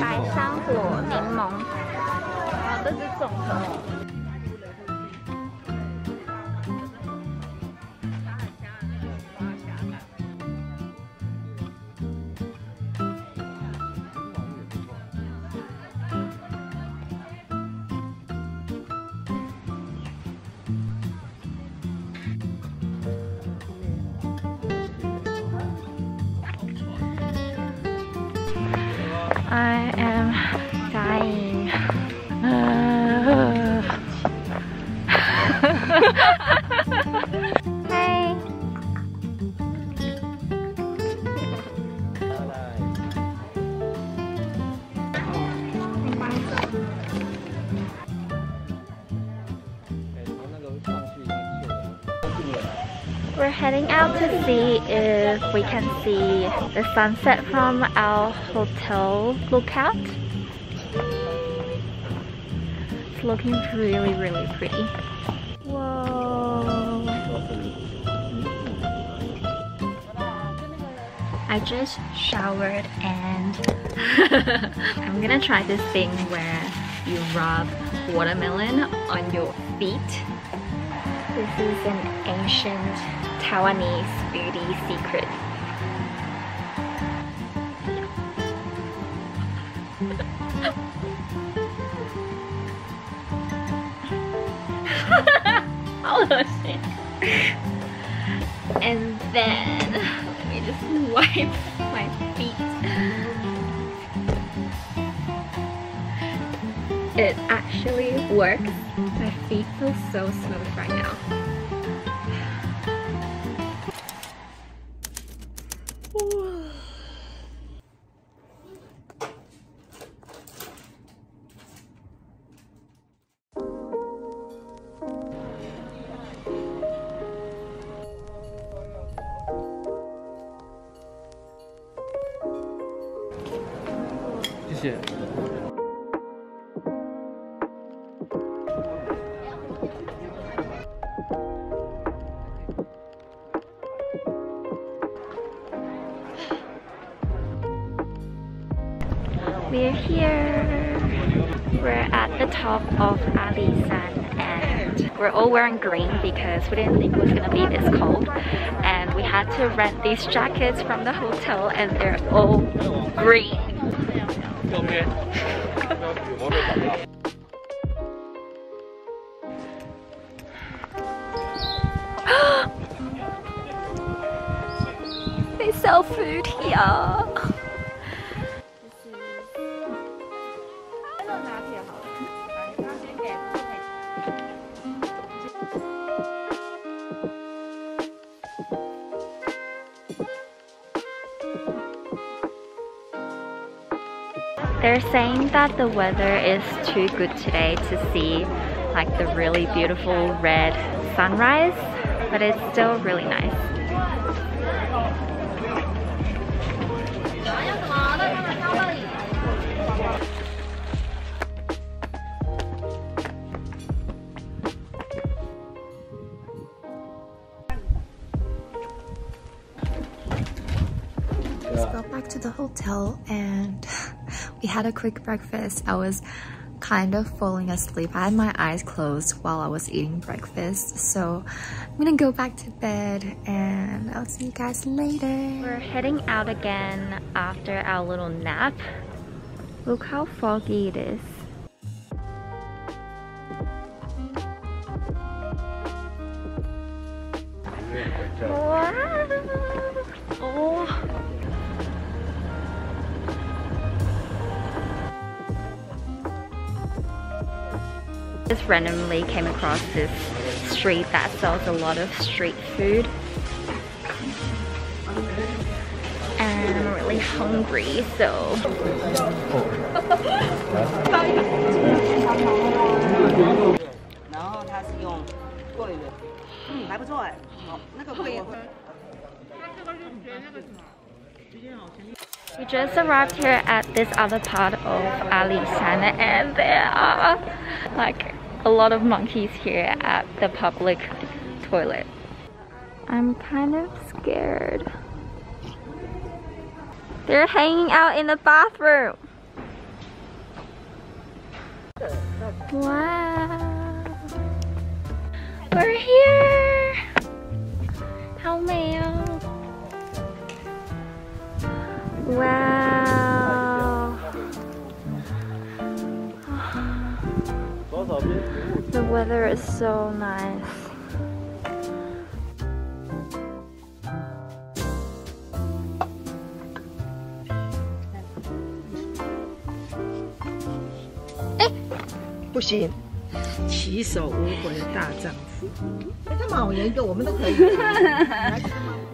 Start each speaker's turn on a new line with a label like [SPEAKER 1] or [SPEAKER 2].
[SPEAKER 1] 白山果柠檬，啊，这是种的。I am dying. Uh, We're heading out to see if we can see the sunset from our hotel lookout. It's looking really, really pretty. Whoa! I just showered and I'm gonna try this thing where you rub watermelon on your feet. This is an ancient Taiwanese beauty secret. and then let me just wipe my feet. It actually works. My feet feel so smooth right now. 谢谢。We're here. We're at the top of Ali San and we're all wearing green because we didn't think it was gonna be this cold. And we had to rent these jackets from the hotel and they're all green. they sell food here. They're saying that the weather is too good today to see like the really beautiful red sunrise, but it's still really nice.
[SPEAKER 2] Let's go back to the hotel and we had a quick breakfast. I was kind of falling asleep. I had my eyes closed while I was eating breakfast. So I'm gonna go back to bed and I'll see you guys later.
[SPEAKER 1] We're heading out again after our little nap. Look how foggy it is. Wow. Oh. Just randomly came across this street that sells a lot of street food. And I'm really hungry, so... We just arrived here at this other part of Alishan and there are like a lot of monkeys here at the public toilet. I'm kind of scared. They're hanging out in the bathroom. Wow. We're here. How many? Wow. The weather is so nice.
[SPEAKER 3] Eh, 不行，起手无回的大丈夫。哎，他们好严格，我们都可以。